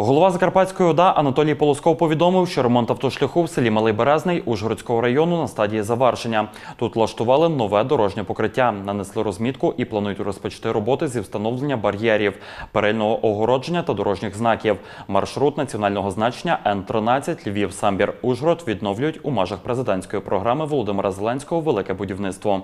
Голова Закарпатської ОДА Анатолій Полосков повідомив, що ремонт автошляху в селі Малий Березний Ужгородського району на стадії завершення. Тут влаштували нове дорожнє покриття, нанесли розмітку і планують розпочати роботи зі встановлення бар'єрів, перельного огородження та дорожніх знаків. Маршрут національного значення Н-13 Львів Самбір Ужгород відновлюють у межах президентської програми Володимира Зеленського Велике будівництво.